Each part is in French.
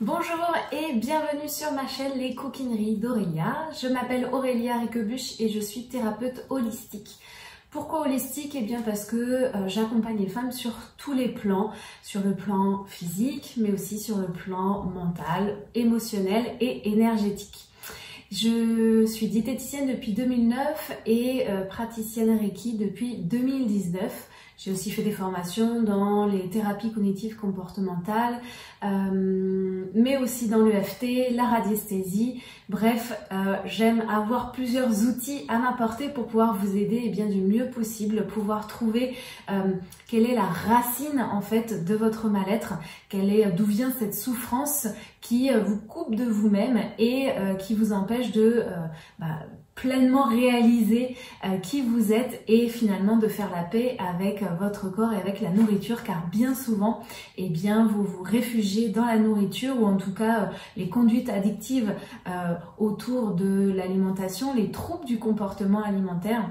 Bonjour et bienvenue sur ma chaîne Les Coquineries d'Aurélia. Je m'appelle Aurélia Riquebuche et je suis thérapeute holistique. Pourquoi holistique? Eh bien parce que euh, j'accompagne les femmes sur tous les plans, sur le plan physique, mais aussi sur le plan mental, émotionnel et énergétique. Je suis diététicienne depuis 2009 et euh, praticienne Reiki depuis 2019. J'ai aussi fait des formations dans les thérapies cognitives comportementales, euh, mais aussi dans l'EFT, la radiesthésie. Bref, euh, j'aime avoir plusieurs outils à m'apporter pour pouvoir vous aider et bien du mieux possible, pouvoir trouver euh, quelle est la racine en fait de votre mal-être, quelle est d'où vient cette souffrance qui vous coupe de vous-même et qui vous empêche de bah, pleinement réaliser euh, qui vous êtes et finalement de faire la paix avec euh, votre corps et avec la nourriture car bien souvent eh bien vous vous réfugiez dans la nourriture ou en tout cas euh, les conduites addictives autour de l'alimentation, les troubles du comportement alimentaire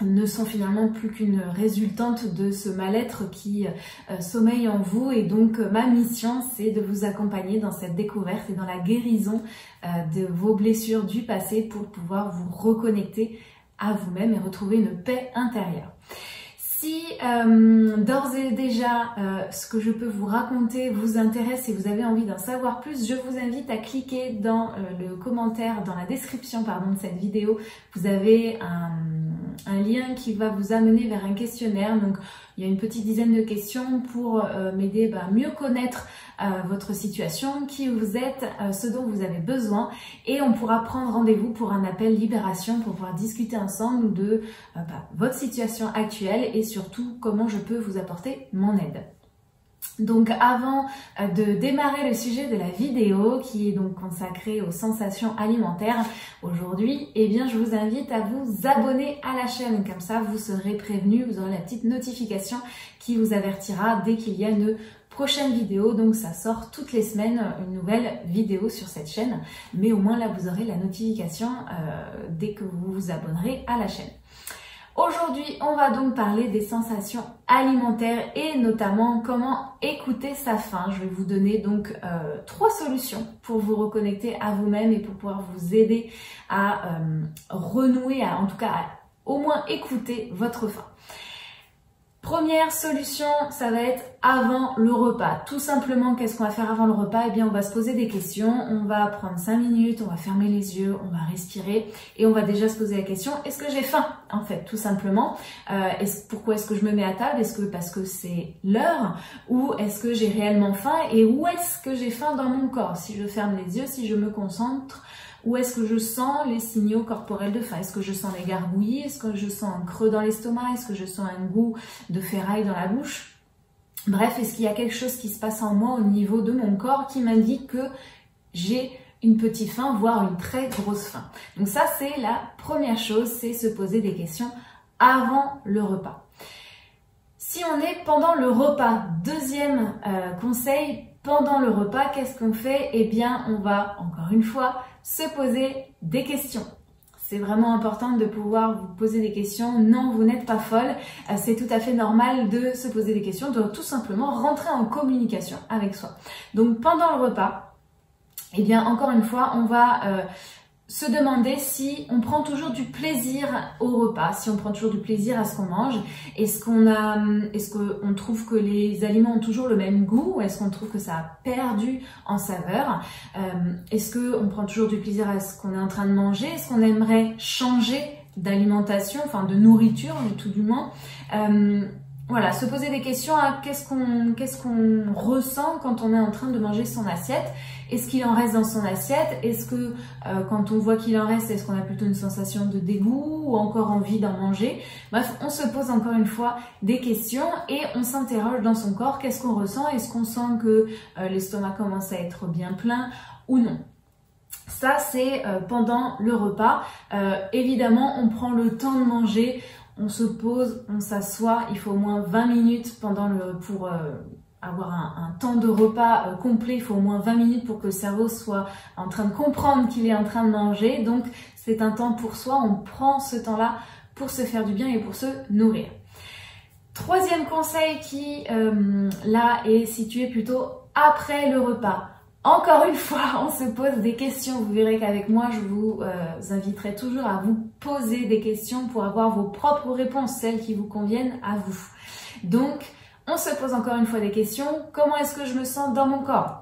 ne sont finalement plus qu'une résultante de ce mal-être qui euh, sommeille en vous et donc euh, ma mission c'est de vous accompagner dans cette découverte et dans la guérison euh, de vos blessures du passé pour pouvoir vous reconnecter à vous-même et retrouver une paix intérieure. Si d'ores et déjà ce que je peux vous raconter vous intéresse et vous avez envie d'en savoir plus, je vous invite à cliquer dans le commentaire, dans la description pardon, de cette vidéo. Vous avez un un lien qui va vous amener vers un questionnaire. Donc, il y a une petite dizaine de questions pour euh, m'aider à bah, mieux connaître euh, votre situation, qui vous êtes, euh, ce dont vous avez besoin. Et on pourra prendre rendez-vous pour un appel libération pour pouvoir discuter ensemble de bah, votre situation actuelle et surtout comment je peux vous apporter mon aide. Donc avant euh, de démarrer le sujet de la vidéo qui est donc consacrée aux sensations alimentaires aujourd'hui, eh bien je vous invite à vous abonner à la chaîne comme ça vous serez prévenu, vous aurez la petite notification qui vous avertira dès qu'il y a une prochaine vidéo. Donc ça sort toutes les semaines une nouvelle vidéo sur cette chaîne, mais au moins là vous aurez la notification euh, dès que vous vous abonnerez à la chaîne. Aujourd'hui, on va donc parler des sensations alimentaires et notamment comment écouter sa faim. Je vais vous donner donc euh, trois solutions pour vous reconnecter à vous-même et pour pouvoir vous aider à euh, renouer, en tout cas à au moins écouter votre faim. Première solution, ça va être avant le repas. Tout simplement, qu'est-ce qu'on va faire avant le repas? Eh bien, on va se poser des questions. On va prendre 5 minutes, on va fermer les yeux, on va respirer et on va déjà se poser la question est-ce que j'ai faim? En fait, tout simplement. Euh, pourquoi est-ce que je me mets à table? Est-ce que parce que c'est l'heure? Ou est-ce que j'ai réellement faim? Et où est-ce que j'ai faim dans mon corps? Si je ferme les yeux, si je me concentre où est-ce que je sens les signaux corporels de faim? Est-ce que je sens les gargouillis? Est-ce que je sens un creux dans l'estomac? Est-ce que je sens un goût de ferraille dans la bouche? Bref, est-ce qu'il y a quelque chose qui se passe en moi au niveau de mon corps qui m'indique que j'ai une petite faim, voire une très grosse faim? Donc ça, c'est la première chose, c'est se poser des questions avant le repas. Si on est pendant le repas, deuxième euh, conseil, pendant le repas, qu'est-ce qu'on fait? Eh bien, on va, encore une fois, se poser des questions. C'est vraiment important de pouvoir vous poser des questions. Non, vous n'êtes pas folle. Euh, c'est tout à fait normal de se poser des questions, de tout simplement rentrer en communication avec soi. Donc pendant le repas, eh bien encore une fois, on va euh, se demander si on prend toujours du plaisir au repas, si on prend toujours du plaisir à ce qu'on mange. Est-ce qu'on a, est-ce qu'on trouve que les aliments ont toujours le même goût est-ce qu'on trouve que ça a perdu en saveur? Euh, Est-ce qu'on prend toujours du plaisir à ce qu'on est en train de manger? Est-ce qu'on aimerait changer d'alimentation, enfin de nourriture, tout du moins? Euh, voilà, se poser des questions à qu'est-ce qu'on ressent quand on est en train de manger son assiette? Est-ce qu'il en reste dans son assiette? Est-ce que euh, quand on voit qu'il en reste, est-ce qu'on a plutôt une sensation de dégoût ou encore envie d'en manger? Bref, on se pose encore une fois des questions et on s'interroge dans son corps. Qu'est-ce qu'on ressent? Est-ce qu'on sent que euh, l'estomac commence à être bien plein ou non? Ça, c'est euh, pendant le repas. évidemment, on prend le temps de manger, on se pose, on s'assoit, il faut au moins 20 minutes pendant le, pour euh, avoir un, temps de repas euh, complet, il faut au moins 20 minutes pour que le cerveau soit en train de comprendre qu'il est en train de manger. Donc c'est un temps pour soi, on prend ce temps-là pour se faire du bien et pour se nourrir. Troisième conseil qui euh, là est situé plutôt après le repas. Encore une fois, on se pose des questions. Vous verrez qu'avec moi, je vous euh, inviterai toujours à vous poser des questions pour avoir vos propres réponses, celles qui vous conviennent à vous. Donc, on se pose encore une fois des questions. Comment est-ce que je me sens dans mon corps?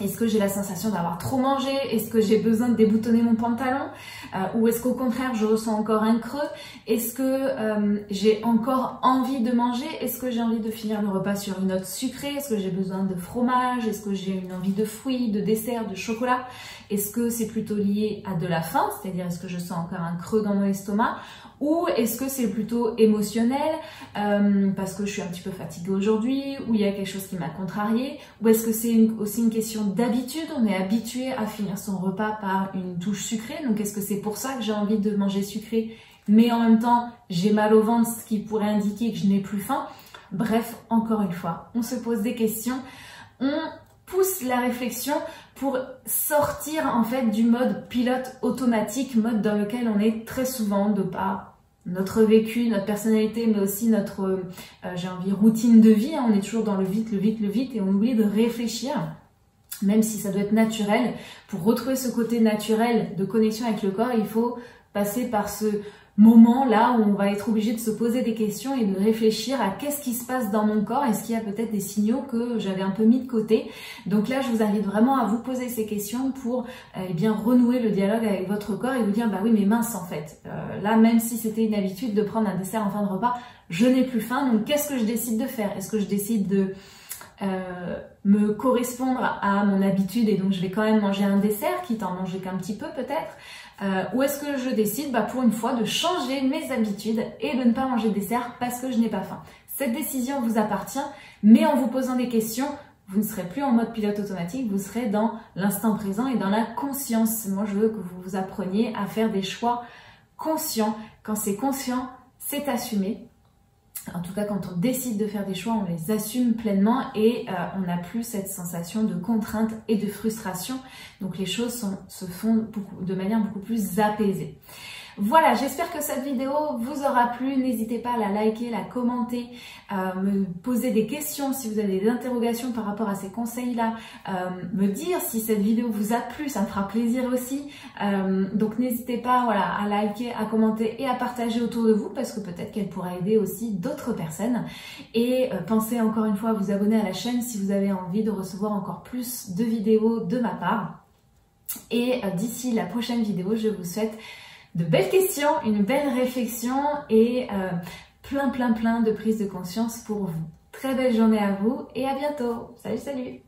Est-ce que j'ai la sensation d'avoir trop mangé? Est-ce que j'ai besoin de déboutonner mon pantalon? Euh, Ou est-ce qu'au contraire, je ressens encore un creux? Est-ce que euh, j'ai encore envie de manger? Est-ce que j'ai envie de finir le repas sur une note sucrée? Est-ce que j'ai besoin de fromage? Est-ce que j'ai une envie de fruits, de dessert, de chocolat? Est-ce que c'est plutôt lié à de la faim C'est-à-dire, est-ce que je sens encore un creux dans mon estomac? Ou est-ce que c'est plutôt émotionnel euh, parce que je suis un petit peu fatiguée aujourd'hui ou il y a quelque chose qui m'a contrarié ou est-ce que c'est aussi une question d'habitude on est habitué à finir son repas par une touche sucrée donc est-ce que c'est pour ça que j'ai envie de manger sucré? Mais en même temps j'ai mal au ventre ce qui pourrait indiquer que je n'ai plus faim bref encore une fois on se pose des questions on pousse la réflexion pour sortir en fait du mode pilote automatique, mode dans lequel on est très souvent de par notre vécu, notre personnalité, mais aussi notre, euh, routine de vie. Hein. On est toujours dans le vite, le vite, le vite, et on oublie de réfléchir, même si ça doit être naturel. Pour retrouver ce côté naturel de connexion avec le corps, il faut passer par ce moment là où on va être obligé de se poser des questions et de réfléchir à qu'est-ce qui se passe dans mon corps, est-ce qu'il y a peut-être des signaux que j'avais un peu mis de côté? Donc là, je vous invite vraiment à vous poser ces questions pour eh bien renouer le dialogue avec votre corps et vous dire bah oui mais mince en fait. Euh, là, même si c'était une habitude de prendre un dessert en fin de repas, je n'ai plus faim. Donc qu'est-ce que je décide de faire? Est-ce que je décide de euh, me correspondre à mon habitude et donc je vais quand même manger un dessert, quitte à en manger qu'un petit peu peut-être euh, Ou est-ce que je décide bah, pour une fois de changer mes habitudes et de ne pas manger de dessert parce que je n'ai pas faim? Cette décision vous appartient, mais en vous posant des questions, vous ne serez plus en mode pilote automatique, vous serez dans l'instant présent et dans la conscience. Moi, je veux que vous vous appreniez à faire des choix conscients. Quand c'est conscient, c'est assumé en tout cas quand on décide de faire des choix, on les assume pleinement et euh, on n'a plus cette sensation de contrainte et de frustration. Donc les choses se font de manière beaucoup plus apaisée. Voilà, j'espère que cette vidéo vous aura plu. N'hésitez pas à la liker, la commenter, euh, me poser des questions si vous avez des interrogations par rapport à ces conseils-là, euh, me dire si cette vidéo vous a plu, ça me fera plaisir aussi. Euh, donc n'hésitez pas voilà, à liker, à commenter et à partager autour de vous parce que peut-être qu'elle pourra aider aussi d'autres personnes. Et pensez encore une fois à vous abonner à la chaîne si vous avez envie de recevoir encore plus de vidéos de ma part. Et d'ici la prochaine vidéo, je vous souhaite de belles questions, une belle réflexion et euh, plein plein plein de prise de conscience pour vous. Très belle journée à vous et à bientôt. Salut salut